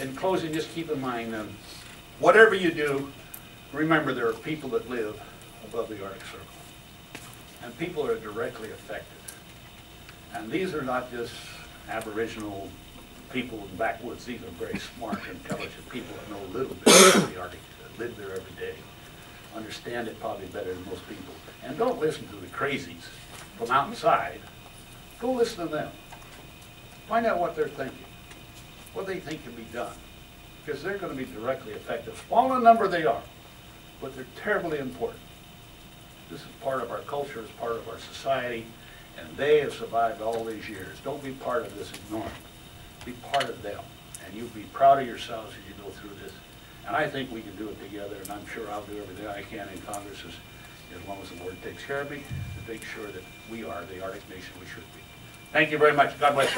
in closing, just keep in mind, um, whatever you do, remember there are people that live above the Arctic Circle. And people are directly affected. And these are not just aboriginal people in the backwoods, these are very smart, intelligent people that know a little bit about the Arctic, that live there every day, understand it probably better than most people. And don't listen to the crazies from outside, go listen to them. Find out what they're thinking, what they think can be done, because they're gonna be directly affected, small in number they are, but they're terribly important. This is part of our culture, it's part of our society, and they have survived all these years. Don't be part of this ignorant. Be part of them, and you'll be proud of yourselves as you go through this. And I think we can do it together, and I'm sure I'll do everything I can in Congress as, as long as the board takes care of me, to make sure that we are the Arctic nation we should be. Thank you very much. God bless you.